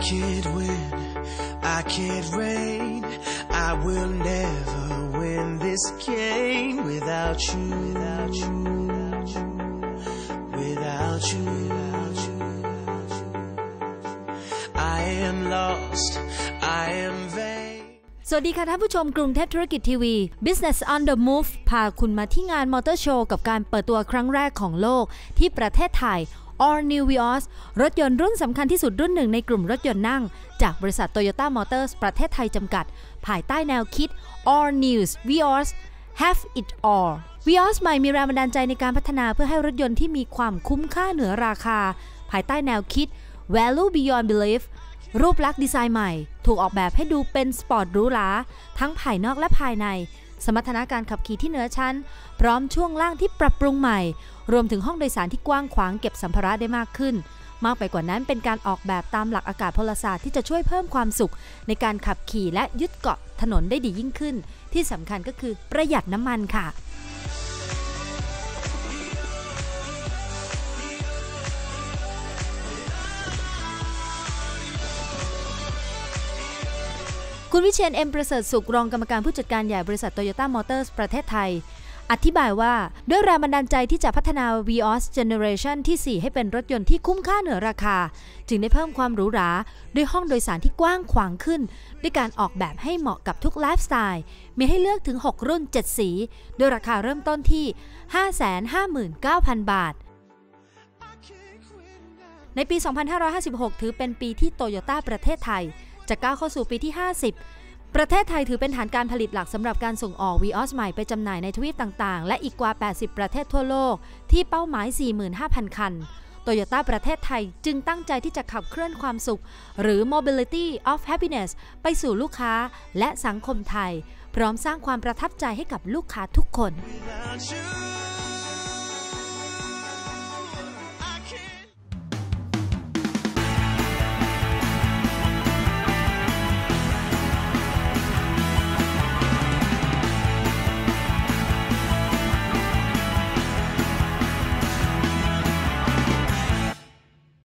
can't win, I can't reign. I will never win this game without you, without you, without you, without you. I am lost, I am vain. สวัสดีค่ะท่านผู้ชมกรุงเทพธุรกิจทีวี Business on the Move พาคุณมาที่งานมอเตอร์โชว์กับการเปิดตัวครั้งแรกของโลกที่ประเทศไทย All New Vios รถยนต์รุ่นสำคัญที่สุดรุ่นหนึ่งในกลุ่มรถยนต์นั่ง จากบริษัท Toyota Motor ประเทศไทยจำกัด ภายใต้แนวคิด All New Vios Have It All Vios ใหม่มีแรงบันดาลใจในการพัฒนาเพื่อให้รถยนต์ที่มีความคุ้มค่าเหนือราคา ภายใต้แนวคิด Value Beyond Belief รูปลักษณ์ดีไซน์ใหม่ ถูกออกแบบให้ดูเป็นสปอร์ตหรูหราทั้งภายนอกและภายใน สมรรถนะการขับขี่ที่เหนือชั้น พร้อมช่วงล่างที่ปรับปรุงใหม่ รวมถึงห้องโดยสารที่กว้างขวางเก็บสัมภาระได้มากขึ้น มากไปกว่านั้นเป็นการออกแบบตามหลักอากาศพลศาสตร์ที่จะช่วยเพิ่มความสุข ในการขับขี่และยึดเกาะถนนได้ดียิ่งขึ้น ที่สำคัญก็คือประหยัดน้ำมันค่ะ คุณวิเชียร เอมประเสริฐสุขรองกรรมการผู้จัดการใหญ่บริษัทโตโยต้ามอเตอร์ประเทศไทย อธิบายว่า ด้วยแรงบันดาลใจที่จะพัฒนา Vios Generation ที่ 4 ให้เป็นรถยนต์ที่คุ้มค่าเหนือราคา จึงได้เพิ่มความหรูหราด้วยห้องโดยสารที่กว้างขวางขึ้น ด้วยการออกแบบให้เหมาะกับทุกไลฟ์สไตล์ มีให้เลือกถึง 6 รุ่น 7 สีโดยราคาเริ่มต้นที่ 559,000 บาทในปี 2556 ถือเป็นปีที่โตโยต้าประเทศไทย จะก้าวเข้าสู่ปีที่ 50 ประเทศไทยถือเป็นฐานการผลิตหลักสำหรับการส่งออก Vios ใหม่ไปจำหน่ายในทวีปต่างๆ และอีกกว่า 80 ประเทศทั่วโลก ที่เป้าหมาย 45,000 คันโตโยต้าประเทศไทยจึงตั้งใจที่จะขับเคลื่อนความสุข หรือ Mobility of Happiness ไปสู่ลูกค้าและสังคมไทย พร้อมสร้างความประทับใจให้กับลูกค้าทุกคน